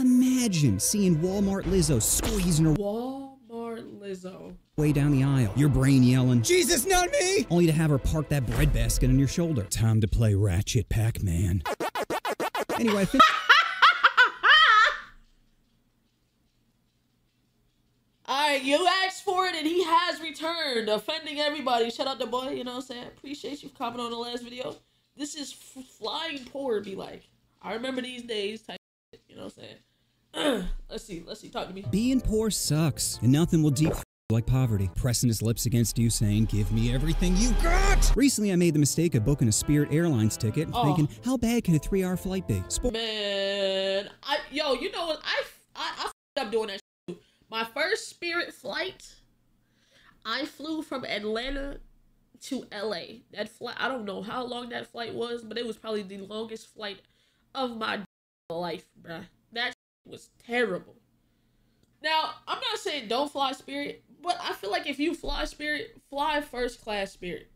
imagine seeing Walmart Lizzo squeezing her Walmart Lizzo. way down the aisle? Your brain yelling, Jesus, not me! only to have her park that breadbasket on your shoulder. Time to play Ratchet Pac Man. Anyway, I think. Alright, you asked for it and he has returned, offending everybody. Shout out the boy, you know what I'm saying? Appreciate you for commenting on the last video. This is f- flying poor, be like. I remember these days, type shit, you know what I'm saying? let's see, let's see, talk to me. Being poor sucks, and nothing will deep like poverty. Pressing his lips against you, saying, Give me everything you got! Recently, I made the mistake of booking a Spirit Airlines ticket, Oh. thinking, How bad can a three hour flight be? Spo- Man, I yo, you know what? I I, I up doing that. Too. My first Spirit flight, I flew from Atlanta to LA. That flight, I don't know how long that flight was, but it was probably the longest flight of my life, bruh. That was terrible. Now, I'm not saying don't fly Spirit, but I feel like if you fly Spirit, fly first class Spirit.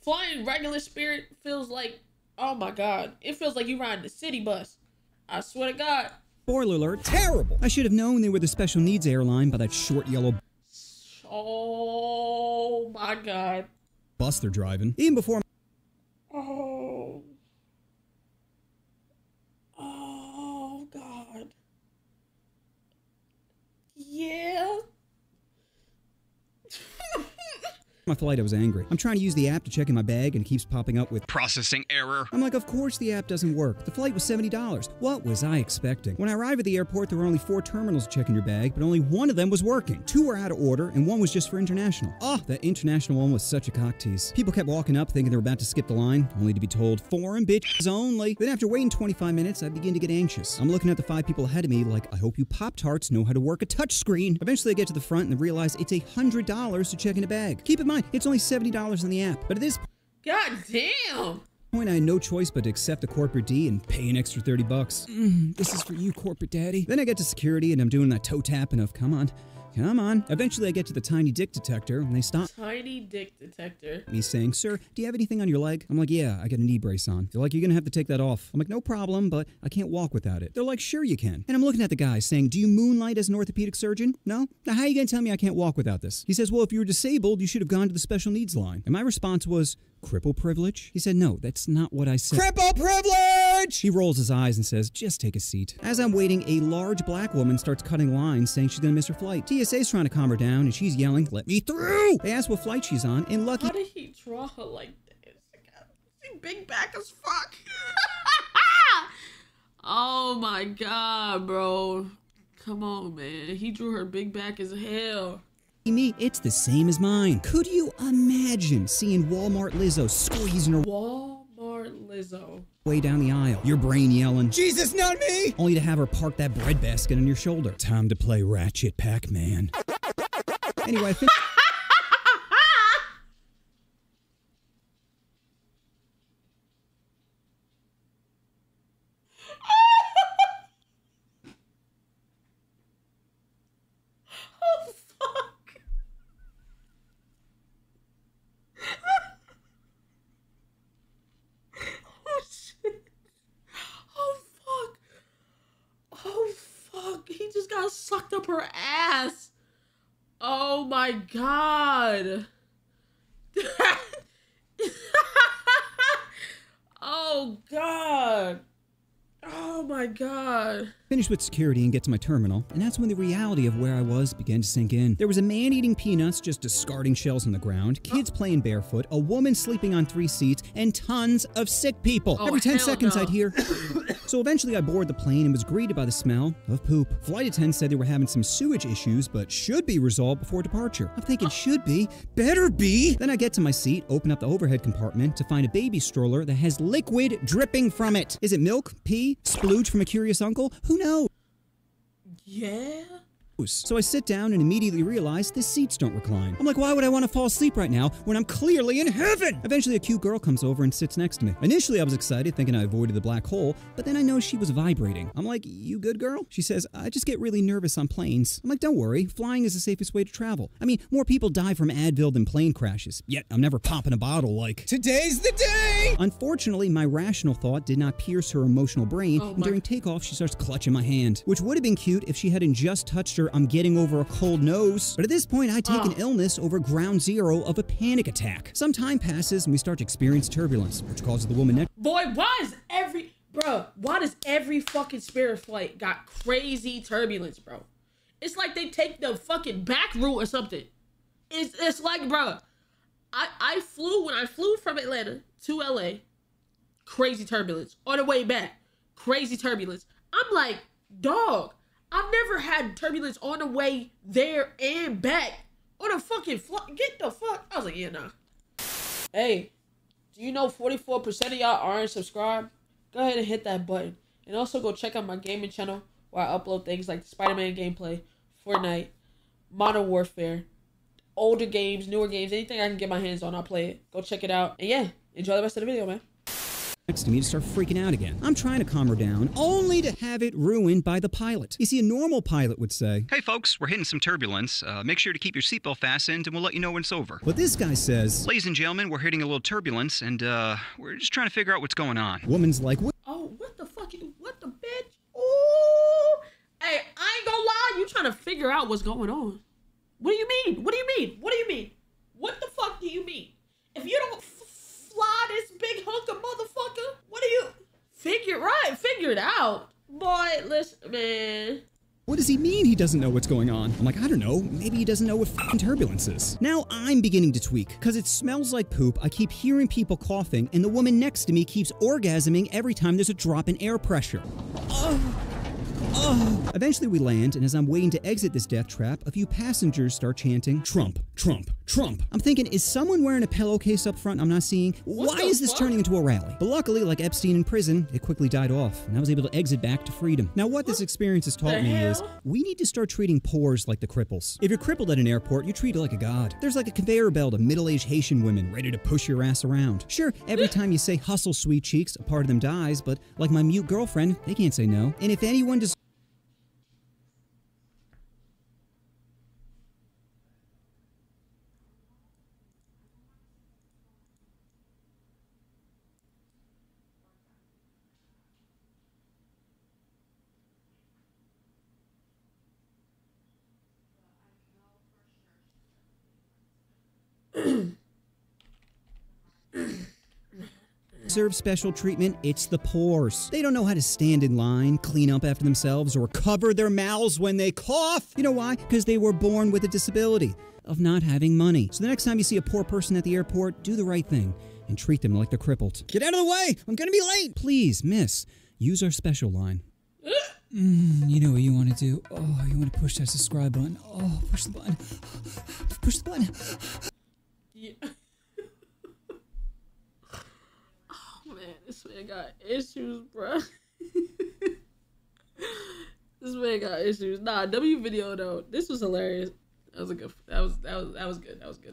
Flying regular Spirit feels like, oh my god, it feels like you're riding the city bus. I swear to God. Spoiler alert, terrible! I should have known they were the special needs airline by that short yellow Oh my god. bus they're driving. Even before Oh. Oh god. Yeah. My flight, I was angry. I'm trying to use the app to check in my bag and it keeps popping up with Processing error. I'm like, of course the app doesn't work. The flight was $70. What was I expecting? When I arrived at the airport, there were only four terminals to check in your bag, but only one of them was working. Two were out of order, and one was just for international. Oh, that international one was such a cock tease. People kept walking up thinking they were about to skip the line, only to be told, foreign bitches only. Then after waiting 25 minutes, I begin to get anxious. I'm looking at the five people ahead of me like, I hope you Pop-Tarts know how to work a touchscreen. Eventually I get to the front and realize it's $100 to check in a bag. Keep in mind, it's only $70 on the app, but at this God damn. point, I had no choice but to accept a corporate D and pay an extra 30 bucks. Mm, this is for you, corporate daddy. Then I get to security and I'm doing that toe tapping of, come on, come on. Eventually, I get to the tiny dick detector and they stop Tiny dick detector. me saying, Sir, do you have anything on your leg? I'm like, Yeah, I got a knee brace on. They're like, You're gonna have to take that off. I'm like, No problem, but I can't walk without it. They're like, Sure, you can. And I'm looking at the guy saying, Do you moonlight as an orthopedic surgeon? No? Now, how are you gonna tell me I can't walk without this? He says, Well, if you were disabled, you should have gone to the special needs line. And my response was, Cripple privilege? He said, No, that's not what I said. Cripple privilege! He rolls his eyes and says, Just take a seat. As I'm waiting, a large black woman starts cutting lines saying she's gonna miss her flight. TSA's trying to calm her down and she's yelling, Let me through! They ask what flight she's on, and lucky How did he draw her like this? She big back as fuck. oh my god, bro. Come on, man. He drew her big back as hell. me, it's the same as mine. Could you imagine seeing Walmart Lizzo squeezing her Walmart Lizzo. way down the aisle? Your brain yelling, Jesus, not me! only to have her park that breadbasket on your shoulder. Time to play Ratchet Pac Man. Anyway, I think. Oh fuck. oh shit. Oh fuck. Oh fuck. He just got sucked up her ass. Oh my god. oh god. Oh my god. Finished with security and get to my terminal, and that's when the reality of where I was began to sink in. There was a man eating peanuts, just discarding shells on the ground, kids playing barefoot, a woman sleeping on three seats, and tons of sick people. Oh, Every 10 seconds no. I'd hear. so eventually I boarded the plane and was greeted by the smell of poop. Flight attendants said they were having some sewage issues, but should be resolved before departure. I'm thinking, oh. should be? Better be! Then I get to my seat, open up the overhead compartment to find a baby stroller that has liquid dripping from it. Is it milk, pee, from a curious uncle? Who knows? Yeah. So I sit down and immediately realize the seats don't recline. I'm like, why would I want to fall asleep right now when I'm clearly in heaven? Eventually, a cute girl comes over and sits next to me. Initially, I was excited, thinking I avoided the black hole, but then I know she was vibrating. I'm like, you good girl? She says, I just get really nervous on planes. I'm like, don't worry, flying is the safest way to travel. I mean, more people die from Advil than plane crashes, yet I'm never popping a bottle like. Today's the day! Unfortunately, my rational thought did not pierce her emotional brain, Oh and during takeoff, she starts clutching my hand, which would have been cute if she hadn't just touched her I'm getting over a cold nose. But at this point, I take an Ah. illness over ground zero of a panic attack. Some time passes, and we start to experience turbulence, which causes the woman next Boy, why is every bro? Why does every fucking spirit flight got crazy turbulence, bro? It's like they take the fucking back route or something. It's it's like, bro. I I flew when I flew from Atlanta to LA. Crazy turbulence on the way back. Crazy turbulence. I'm like, dog. I've never had turbulence on the way there and back on a fucking flight. Get the fuck. I was like, yeah, nah. Hey, do you know 44% of y'all aren't subscribed? Go ahead and hit that button. And also go check out my gaming channel where I upload things like Spider-Man gameplay, Fortnite, Modern Warfare, older games, newer games, anything I can get my hands on, I'll play it. Go check it out. And yeah, enjoy the rest of the video, man. Next to me to start freaking out again. I'm trying to calm her down, only to have it ruined by the pilot. You see, a normal pilot would say, Hey folks, we're hitting some turbulence. Uh, make sure to keep your seatbelt fastened and we'll let you know when it's over. but this guy says, Ladies and gentlemen, we're hitting a little turbulence and uh, we're just trying to figure out what's going on. woman's like, what? Oh, what the fuck? You, what the bitch? Ooh. Hey, I ain't gonna lie. You trying to figure out what's going on. What do you mean? What do you mean? What do you mean? What the fuck do you mean? If you don't f- fly this big hunk of motherfucker, what do you figure? Out. Boy, listen, man. What does he mean he doesn't know what's going on? I'm like, I don't know. Maybe he doesn't know what fing turbulence is. Now I'm beginning to tweak. Because it smells like poop, I keep hearing people coughing, and the woman next to me keeps orgasming every time there's a drop in air pressure. Eventually, we land, and as I'm waiting to exit this death trap, a few passengers start chanting, Trump, Trump, Trump. I'm thinking, is someone wearing a pillowcase up front I'm not seeing? Why is this fuck? turning into a rally? But luckily, like Epstein in prison, it quickly died off, and I was able to exit back to freedom. Now, what this experience has taught the me is we need to start treating pores like the cripples. If you're crippled at an airport, you treat it like a god. There's like a conveyor belt of middle aged Haitian women ready to push your ass around. Sure, every time you say hustle, sweet cheeks, a part of them dies, but like my mute girlfriend, they can't say no. And if anyone does. Deserve special treatment, it's the pores. They don't know how to stand in line, clean up after themselves, or cover their mouths when they cough. You know why? Because they were born with a disability of not having money. So the next time you see a poor person at the airport, do the right thing and treat them like they're crippled. Get out of the way! I'm gonna be late! Please, miss, use our special line. Mm, you know what you want to do. Oh, you want to push that subscribe button. Oh, push the button. Push the button. Yeah. oh man, this man got issues, bro. this man got issues. Nah, W video though. This was hilarious. That was a good. That was that was that was good. That was good.